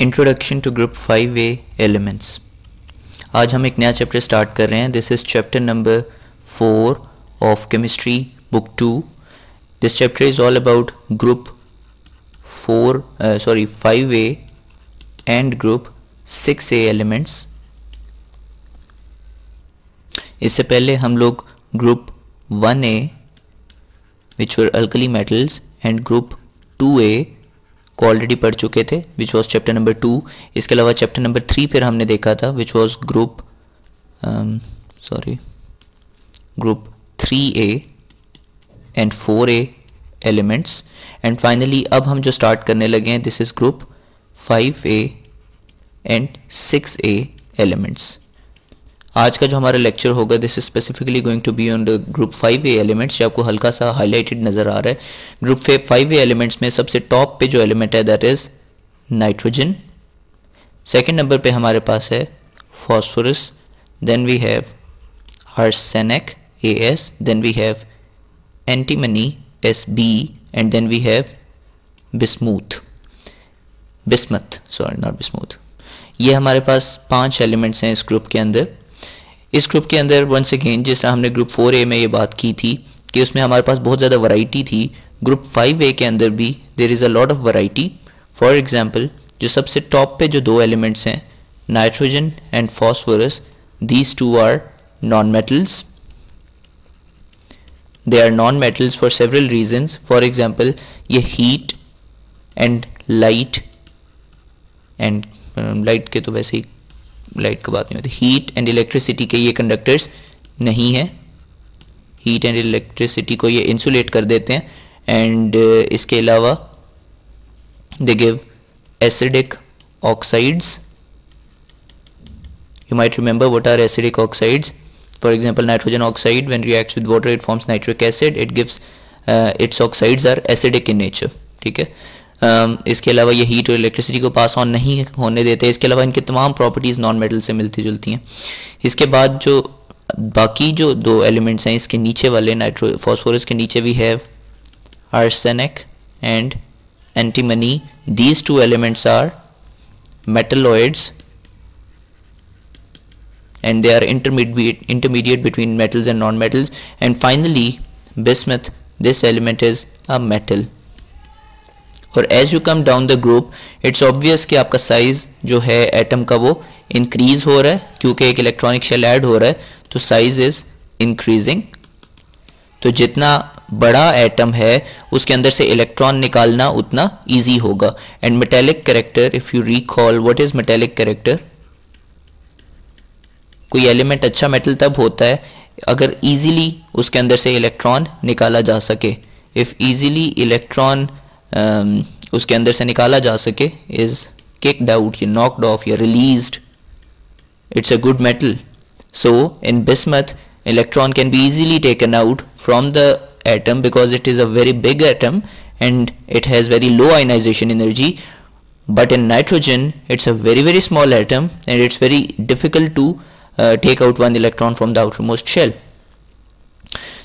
Introduction to group five A elements आज हम एक नया चैप्टर स्टार्ट कर रहे हैं। This is chapter number four of chemistry book two this chapter is all about group four sorry five A and group six A elements इससे पहले हम लोग group one A which were alkali metals and group two A को already पढ़ चुके थे which was chapter number two इसके अलावा चैप्टर नंबर थ्री फिर हमने देखा था which was group sorry group three A and four A elements and finally अब हम जो स्टार्ट करने लगे हैं this is group five A and six A elements आज का जो हमारा लेक्चर होगा this specifically going to be on the group five A elements जो आपको हल्का सा हाईलाइटेड नज़र आ रहा है। ग्रुप फाइव ए एलिमेंट्स में सबसे टॉप पे जो एलिमेंट है that is nitrogen second number पे हमारे पास है phosphorus then we have arsenic A S then we have antimony S B and then we have bismuth bismuth sorry not bismuth ये हमारे पास पाँच एलिमेंट्स हैं इस ग्रुप के अंदर। इस ग्रुप के अंदर वंस अगेन जिस तरह हमने ग्रुप फोर ए में ये बात की थी कि उसमें हमारे पास बहुत ज़्यादा वैरायटी थी ग्रुप फाइव ए के अंदर भी there is a lot of variety for example जो सबसे टॉप पे जो दो एलिमेंट्स हैं nitrogen and phosphorus these two are non metals they are non metals for several reasons for example ये heat and light and light के तो वैसे ही लाइट का बात नहीं होती। हीट एंड इलेक्ट्रिसिटी के ये कंडक्टर्स नहीं है। हीट एंड इलेक्ट्रिसिटी को ये इंसुलेट कर देते हैं। एंड इसके अलावा they give acidic oxides you might remember what are acidic oxides for example nitrogen oxide when react with water it forms nitric acid it gives its oxides are acidic in nature ठीक है? इसके अलावा ये heat और electricity को pass on नहीं होने देते, इसके अलावा इनके तमाम प्रॉपर्टीज़ नॉन मेटल से मिलती जुलती हैं। इसके बाद जो बाकी जो दो एलिमेंट्स हैं, इसके नीचे वाले नाइट्रो फॉस्फोरस के नीचे भी है arsenic and antimony these two elements are metalloids and they are intermediate intermediate between metals and non-metals and finally, bismuth, this element is a metal और as you come down the group it's obvious कि आपका size जो है atom का वो increase हो रहा है, क्योंकि एक इलेक्ट्रॉनिक शेल ऐड हो रहा है तो साइज़ इज़ इंक्रीजिंग तो जितना बड़ा एटम है, उसके अंदर से इलेक्ट्रॉन निकालना उतना इजी होगा। And metallic character if you recall what is metallic character कोई एलिमेंट अच्छा मेटल तब होता है, अगर इजीली उसके अंदर से इलेक्ट्रॉन निकाला जा सके। इफ़ इजीली इलेक्ट्रॉन उसके अंदर से निकाला जा सके इज़ किकड आउट या नॉकड ऑफ़ या release it's a good metal so in bismuth electron can be easily taken out from the atom because it is a very big atom and it has very low ionization energy but in nitrogen it's a very very small atom and it's very difficult to take out one electron from the outer most shell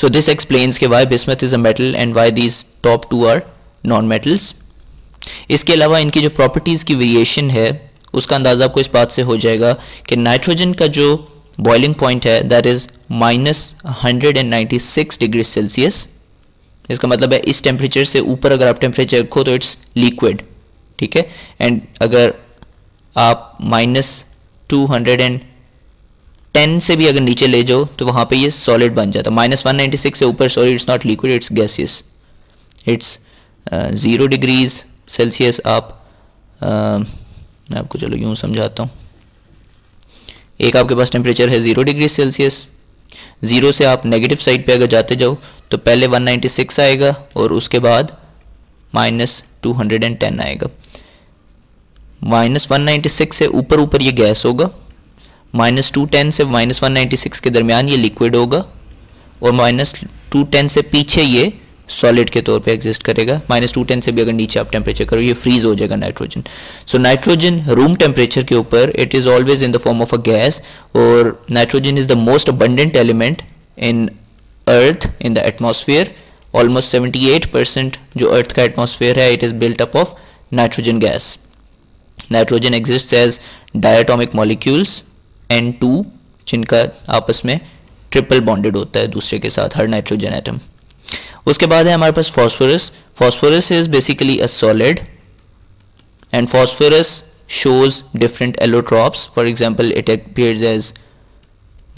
so this explains के why bismuth is a metal and why these top two are non metals इसके अलावा इनकी जो properties की variation है, उसका अंदाज़ा आपको इस बात से हो जाएगा कि नाइट्रोजन का जो बॉइलिंग पॉइंट है that is minus hundred and ninety six degree Celsius इसका मतलब है इस टेम्परेचर से ऊपर अगर आप टेम्परेचर रखो तो इट्स लिक्विड ठीक है? एंड अगर आप minus two hundred and ten से भी अगर नीचे ले जाओ तो वहाँ पे ये सॉलिड बन जाता है। माइनस वन नाइन्टी सिक्स से ऊपर sorry it's not liquid it's gaseous it's zero degrees Celsius आप आ, मैं आपको चलो यूँ समझाता हूँ। एक आपके पास टेम्परेचर है ज़ीरो डिग्री सेल्सियस ज़ीरो से आप नेगेटिव साइड पे अगर जाते जाओ तो पहले 196 आएगा और उसके बाद माइनस टू आएगा। माइनस वन से ऊपर ऊपर ये गैस होगा माइनस टू टेन से माइनस वन के दरमियान ये लिक्विड होगा और माइनस टू टेन से पीछे ये सॉलिड के तौर पे एग्जिस्ट करेगा। माइनस टू टेन से भी अगर नीचे आप टेम्परेचर करो, ये फ्रीज हो जाएगा nitrogen so nitrogen room temperature के ऊपर it is always in the form of a gas और nitrogen is the most abundant element in earth in the atmosphere almost 78 percent जो अर्थ का एटमोसफियर है it is built up of nitrogen gas nitrogen exist as diatomic molecules N जिनका आपस में triple bonded होता है, दूसरे के साथ हर नाइट्रोजन एटम उसके बाद है हमारे पास phosphorus phosphorus is basically a solid and phosphorus shows different allotrope for example it appears as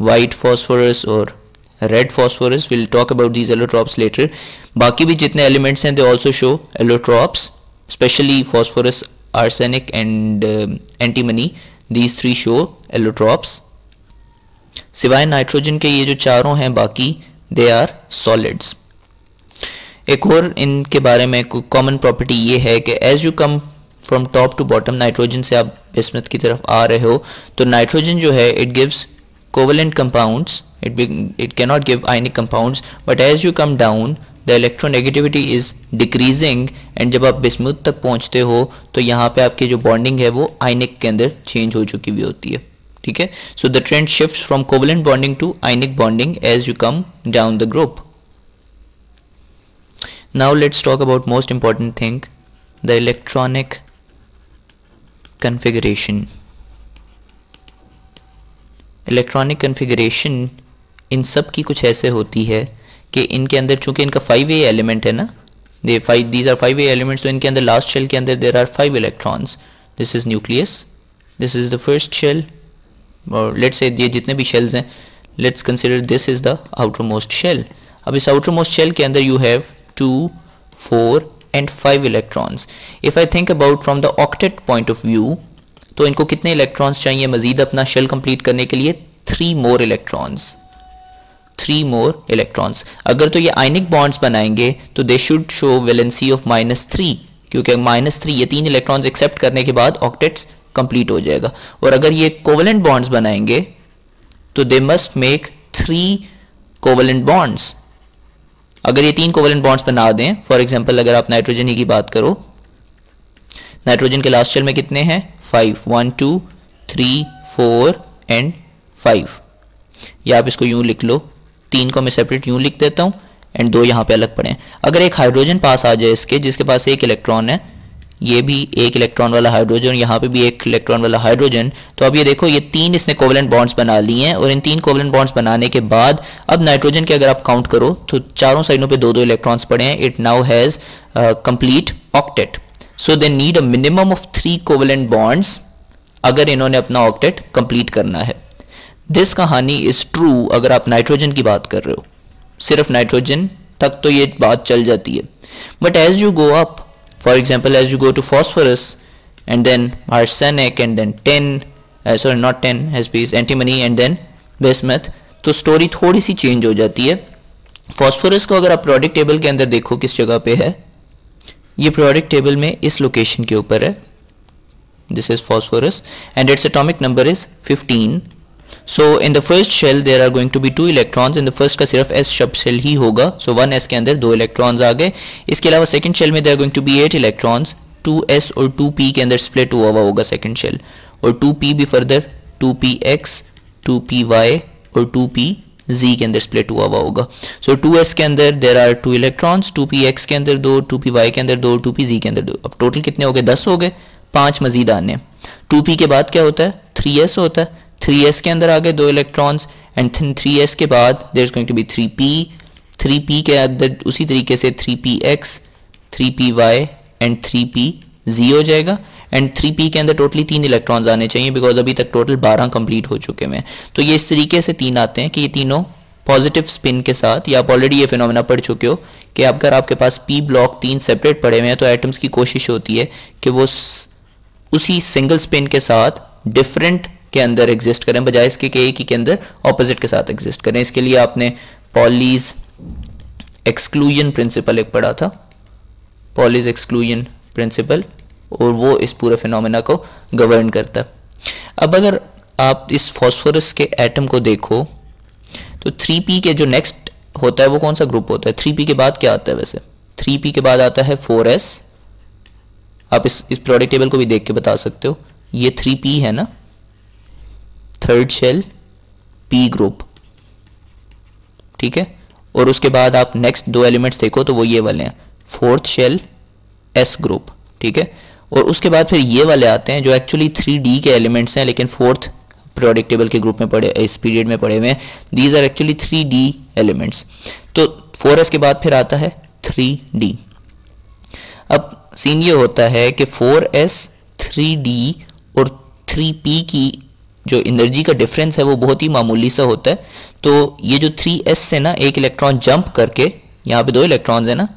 white phosphorus और red phosphorus will talk about these allotropes later बाकी भी जितने एलिमेंट्स हैं they also show allotropes specially phosphorus arsenic and antimony these three show allotropes सिवाय nitrogen के ये जो चारों हैं, बाकी दे आर सॉलिड्स एक और इनके बारे में कॉमन प्रॉपर्टी ये है कि as you come from top to bottom nitrogen से आप बिस्मत की तरफ़ आ रहे हो तो नाइट्रोजन जो है it gives covalent compounds it it cannot give ionic compounds but as you come down the electronegativity is decreasing and जब आप बिस्मुत तक पहुँचते हो तो यहाँ पे आपकी जो बॉन्डिंग है, वो आइनिक के अंदर चेंज हो चुकी हुई होती है। ठीक है? So the trend shift from covalent bonding to ionic bonding as you come down the group now let's talk about most important thing, the electronic configuration. Electronic configuration इन सब की कुछ ऐसे होती है कि इनके अंदर, चूँकि इनका फाइव ए एलिमेंट है ना they five these are five A elements तो इनके अंदर लास्ट शेल के अंदर there are five electrons this is nucleus this is the first shell और लेट्स ये जितने भी शेल्स हैं let's consider this is the outer most shell अब इस आउटर मोस्ट शेल के अंदर you have two four and five electrons if I think about from the octet point of view तो इनको कितने इलेक्ट्रॉन्स चाहिए? मजीद अपना शेल कंप्लीट करने के लिए three more electrons three more electrons अगर तो ये आइनिक बॉन्ड्स बनाएँगे तो they should show valency of minus three क्योंकि माइनस थ्री ये तीन इलेक्ट्रॉन्स एक्सेप्ट करने के बाद ऑक्टेट्स कंप्लीट हो जाएगा। और अगर ये कोवलेंट बॉन्ड्स बनाएँगे तो they must make three covalent bonds अगर ये तीन कोवलेंट बॉन्ड्स बना दें फॉर एग्ज़ाम्पल अगर आप नाइट्रोजन ही की बात करो नाइट्रोजन के लास्ट शेल में कितने हैं? Five one two three four and five या आप इसको यूँ लिख लो। तीन को मैं सेपरेट यूँ लिख देता हूँ एंड दो यहाँ पे अलग पड़े हैं। अगर एक हाइड्रोजन पास आ जाए इसके, जिसके पास एक इलेक्ट्रॉन है ये भी एक इलेक्ट्रॉन वाला हाइड्रोजन यहाँ पे भी एक इलेक्ट्रॉन वाला हाइड्रोजन तो अब ये देखो, ये तीन इसने कोवलेंट बॉन्ड्स बना लिए हैं और इन तीन कोवलेंट बॉन्ड्स बनाने के बाद अब नाइट्रोजन के अगर आप काउंट करो तो चारों साइडों पे दो दो इलेक्ट्रॉन्स पड़े हैं। It now has complete octet so they need a minimum of three covalent bonds अगर इन्होंने अपना ऑक्टेट कंप्लीट करना है। दिस कहानी इज़ ट्रू अगर आप नाइट्रोजन की बात कर रहे हो। सिर्फ़ नाइट्रोजन तक तो ये बात चल जाती है। But as you go up For example, as you go to phosphorus and then arsenic and then tin, uh, sorry not tin, has antimony and then bismuth, तो स्टोरी थोड़ी सी चेंज हो जाती है फॉस्फोरस को अगर आप प्रोडक्ट टेबल के अंदर देखो किस जगह पे है ये प्रोडक्ट टेबल में इस लोकेशन के ऊपर है this is phosphorus and its atomic number is 15 so in the first shell there are going to be two electrons in the first का सिर्फ़ एस शब शेल ही होगा सो वन एस के अंदर दो इलेक्ट्रॉन्स आ गए इसके अलावा सेकंड शेल में there going to be eight electrons two S और टू पी के अंदर स्प्लिट हुआ हुआ होगा सेकंड शेल और टू पी भी further two P X two P Y और टू पी जी के अंदर स्प्लिट हुआ हुआ होगा सो टू एस के अंदर there are two electrons two P X के अंदर दो टू पी वाई के अंदर दो टू पी जी के अंदर दो अब टोटल कितने हो गए? दस हो गए। पाँच मजीद आने टू पी के बाद क्या होता है? थ्री एस होता है। थ्री एस के अंदर आ गए दो इलेक्ट्रॉन्स एंड थ्री एस के बाद there is going to be three P three P के अंदर उसी तरीके से three P X three P Y and three P Z हो जाएगा. एंड थ्री पी के अंदर टोटली तीन इलेक्ट्रॉन्स आने चाहिए बिकॉज़ अभी तक टोटल बारह कंप्लीट हो चुके हैं. तो ये इस तरीके से तीन आते हैं कि ये तीनों पॉजिटिव स्पिन के साथ, या आप ऑलरेडी ये फिनोमेना पढ़ चुके हो, कि अगर आपके पास पी ब्लॉक तीन सेपरेट पड़े हुए हैं तो एटम्स की कोशिश होती है कि वो उसी सिंगल स्पिन के साथ डिफरेंट के अंदर एग्जिस्ट करें, बजाय इसके के एक ही के अंदर ऑपोजिट के साथ एग्जिस्ट करें। इसके लिए आपने पॉलीज एक्सक्लूजन प्रिंसिपल एक पढ़ा था। पॉलीज एक्सक्लूजन प्रिंसिपल और वो इस पूरे फिनोमेना को गवर्न करता है। अब अगर आप इस फॉस्फोरस के एटम को देखो तो 3p के जो नेक्स्ट होता है, वो कौन सा ग्रुप होता है? 3p के बाद क्या आता है वैसे? 3p के बाद आता है 4s आप इस इस प्रोडक्ट टेबल को भी देख के बता सकते हो। ये 3p है ना? थर्ड शेल पी ग्रुप ठीक है? और उसके बाद आप नेक्स्ट दो एलिमेंट्स देखो तो वो ये वाले हैं। फोर्थ शेल एस ग्रुप ठीक है? और उसके बाद फिर ये वाले आते हैं जो एक्चुअली थ्री डी के एलिमेंट्स हैं, लेकिन फोर्थ प्रोडिक टेबल के ग्रुप में पड़े, इस पीरियड में पड़े हुए हैं। These are actually three D elements तो फोर एस के बाद फिर आता है थ्री डी अब सीन ये होता है कि फोर एस थ्री डी और थ्री पी की जो एनर्जी का डिफरेंस है, वो बहुत ही मामूली सा होता है। तो ये जो थ्री एस से ना, एक इलेक्ट्रॉन जंप करके, यहाँ पे दो इलेक्ट्रॉन्स है ना,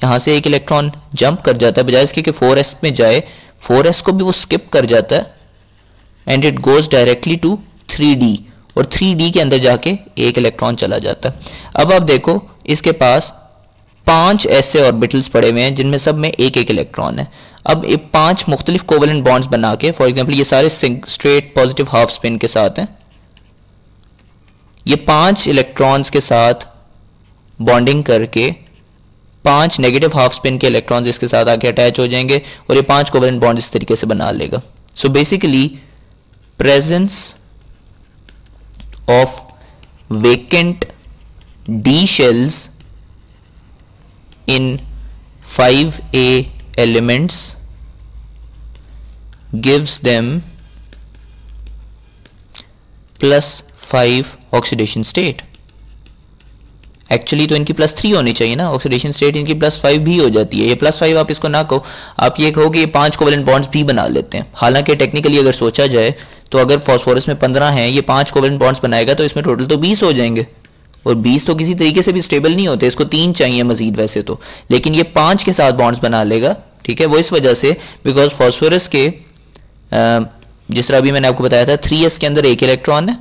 यहाँ से एक इलेक्ट्रॉन जंप कर जाता है, बजाय इसके कि फोर एस में जाए फोर एस को भी वो स्किप कर जाता है and it goes directly to three D और थ्री डी के अंदर जाके एक इलेक्ट्रॉन चला जाता है। अब आप देखो, इसके पास पाँच ऐसे ऑर्बिटल्स पड़े हुए हैं, जिनमें सब में एक एक इलेक्ट्रॉन है। अब ये पाँच मुख्तलिफ़ कोवलेंट बॉन्ड्स बना के फॉर एग्ज़ाम्पल ये सारे स्ट्रेट पॉजिटिव हाफ़ स्पिन के साथ हैं। ये पाँच इलेक्ट्रॉन्स के साथ बॉन्डिंग करके, पाँच नेगेटिव हाफ़ स्पिन के इलेक्ट्रॉन्स इसके साथ आके अटैच हो जाएँगे और ये पाँच कोवलेंट बॉन्ड इस तरीके से बना लेगा। So basically presence of vacant D shells in 5a elements, gives them plus 5 oxidation state actually तो इनकी प्लस थ्री होनी चाहिए ना। ऑक्सीडेशन स्टेट इनकी प्लस फाइव भी हो जाती है। ये प्लस फाइव आप इसको ना कहो। आप ये कहो कि ये पाँच कोवेलेंट बॉन्ड्स भी बना लेते हैं। हालाँकि टेक्निकली अगर सोचा जाए तो अगर फॉस्फोरस में पंद्रह हैं, ये पाँच कोवेलेंट बॉन्ड्स बनाएगा तो इसमें टोटल तो बीस हो जाएँगे। और 20 तो किसी तरीके से भी स्टेबल नहीं होते, इसको तीन चाहिए मजीद वैसे तो। लेकिन ये पाँच के साथ बॉन्ड्स बना लेगा, ठीक है? वो इस वजह से बिकॉज़ फॉस्फोरस के जिस तरह अभी मैंने आपको बताया था थ्री के अंदर एक इलेक्ट्रॉन है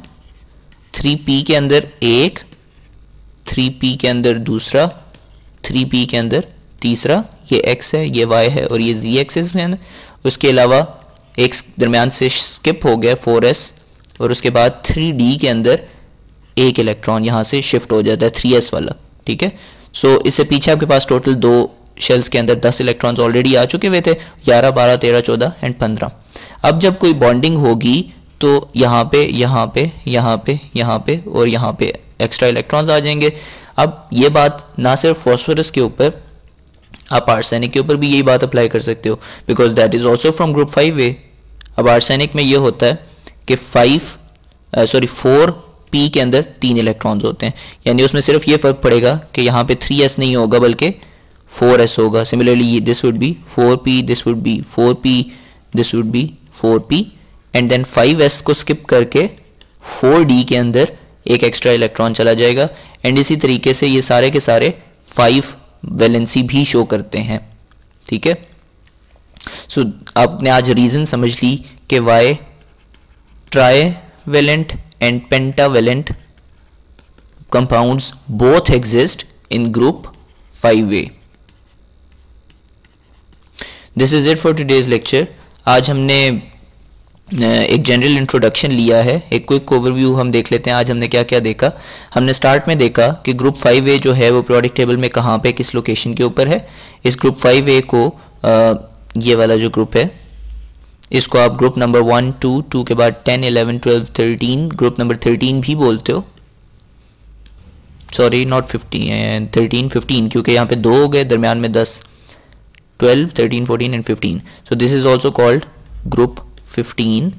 थ्री के अंदर एक थ्री के अंदर दूसरा थ्री के अंदर तीसरा, ये एक्स है, ये वाई है और ये जी एक्सिस में है। उसके अलावा एक दरमियान से स्किप हो गया फोर एस और उसके बाद थ्री डी के अंदर एक इलेक्ट्रॉन यहाँ से शिफ्ट हो जाता है थ्री एस वाला ठीक है? सो so, इससे पीछे आपके पास टोटल दो शेल्स के अंदर दस इलेक्ट्रॉन्स ऑलरेडी आ चुके हुए थे ग्यारह बारह तेरह चौदह एंड पंद्रह। अब जब कोई बॉन्डिंग होगी तो यहाँ पे यहाँ पे यहाँ पे यहाँ पे और यहाँ पे एक्स्ट्रा इलेक्ट्रॉन्स आ जाएँगे। अब ये बात ना सिर्फ़ फॉस्फोरस के ऊपर आप आर्सेनिक के ऊपर भी यही बात अप्लाई कर सकते हो because that is also from group five we अब आर्सेनिक में ये होता है कि फाइव सॉरी फोर पी के अंदर तीन इलेक्ट्रॉन्स होते हैं। यानी उसमें सिर्फ़ ये फ़र्क पड़ेगा कि यहाँ पे थ्री एस नहीं होगा बल्कि फोर एस होगा। Similarly this would be four P this would be four P this would be four P and then five S को स्किप करके फोर डी के अंदर एक एक्स्ट्रा इलेक्ट्रॉन चला जाएगा। एंड इसी तरीके से ये सारे के सारे फाइव वैलेंसी भी शो करते हैं। ठीक है? सो so, आपने आज रीजन समझ ली कि why trivalent and pentavalent compounds both exist in group 5A. This is it for today's lecture. आज हमने एक जनरल इंट्रोडक्शन लिया है एक क्विक ओवरव्यू हम देख लेते हैं आज हमने क्या क्या देखा हमने स्टार्ट में देखा कि ग्रुप फाइव ए जो है वो प्रोडक्ट टेबल में कहाँ पे किस लोकेशन के ऊपर है इस ग्रुप फाइव ए को आ, ये वाला जो ग्रुप है इसको आप group number one two two के बाद ten eleven twelve thirteen group number thirteen भी बोलते हो। Sorry not fifteen thirteen fifteen क्योंकि यहाँ पे दो हो गए, दरमियान में दस। Twelve thirteen fourteen and fifteen so this is also called group fifteen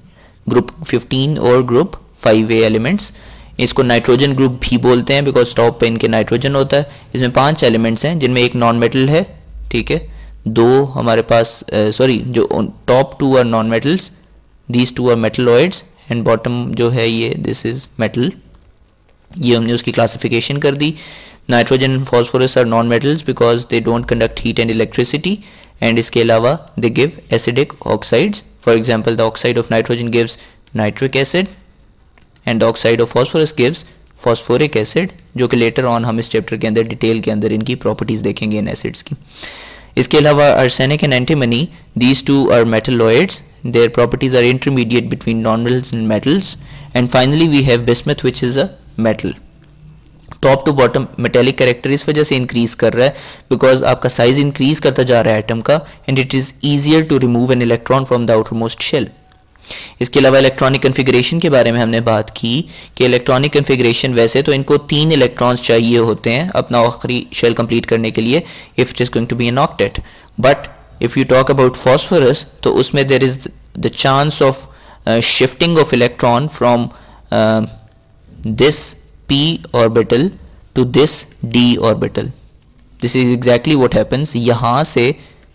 group fifteen और ग्रुप फाइव ए एलिमेंट्स इसको नाइट्रोजन ग्रुप भी बोलते हैं बिकॉज़ टॉप पे इनके नाइट्रोजन होता है। इसमें पाँच एलिमेंट्स हैं, जिनमें एक नॉन मेटल है, ठीक है? दो हमारे पास सॉरी जो top two are non metals these two are metalloids and bottom जो है ये दिस इज़ मेटल ये हमने उसकी क्लासिफिकेशन कर दी. Nitrogen phosphorus are non metals because they don't conduct heat and electricity and इसके अलावा they give acidic oxides for example the oxide of nitrogen gives nitric acid and the oxide of phosphorus gives phosphoric acid जो कि later on हम इस chapter के अंदर detail के अंदर इनकी प्रॉपर्टीज़ देखेंगे इन एसिड्स की. इसके अलावा arsenic and antimony these two are metalloids their properties are intermediate between nonmetals and metals and finally we have bismuth which is a metal top to bottom metallic character इस वजह से increase कर रहा है because आपका size increase करता जा रहा है आइटम का and it is easier to remove an electron from the outer most shell इसके अलावा इलेक्ट्रॉनिक कन्फिग्रेशन के बारे में हमने बात की कि इलेक्ट्रॉनिक कन्फिग्रेशन वैसे तो इनको तीन इलेक्ट्रॉन्स चाहिए होते हैं अपना आखिरी शेल कंप्लीट करने के लिए if it is going to be an octet but if you talk about phosphorus तो उसमें there is the chance of shifting of electron from this P orbital to this D orbital this is exactly what happens यहाँ से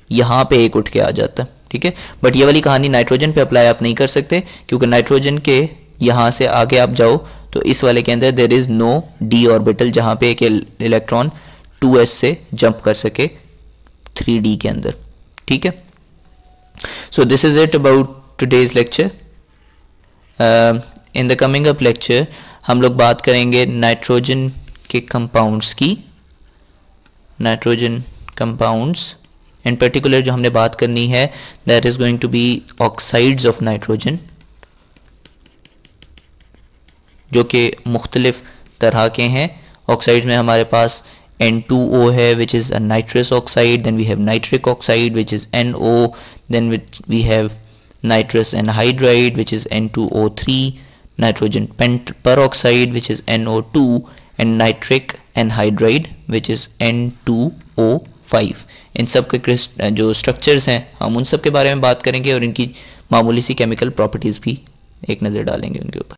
यहाँ पे एक उठ के आ जाता है। ठीक है? बट ये वाली कहानी नाइट्रोजन पे अप्लाई आप नहीं कर सकते, क्योंकि नाइट्रोजन के यहाँ से आगे आप जाओ तो इस वाले के अंदर there is no D orbital जहाँ पे एक इलेक्ट्रॉन 2s से जंप कर सके 3d के अंदर, ठीक है? So this is it about today's lecture in the coming up lecture हम लोग बात करेंगे नाइट्रोजन के कंपाउंड्स की नाइट्रोजन कंपाउंड्स इन पर्टिकुलर जो हमने बात करनी है that is going to be oxides of nitrogen जो कि मुख्तलिफ़ तरह के हैं। ऑक्साइड में हमारे पास N2O है which is nitrous oxide then we have nitric oxide which is N O then which we have nitrous anhydride which is N two O three nitrogen pent per oxide which is N O two and nitric anhydride which is N two O N2O5 इन सब के जो structures हैं, हम उन सब के बारे में बात करेंगे और इनकी मामूली सी केमिकल प्रॉपर्टीज़ भी एक नज़र डालेंगे उनके ऊपर।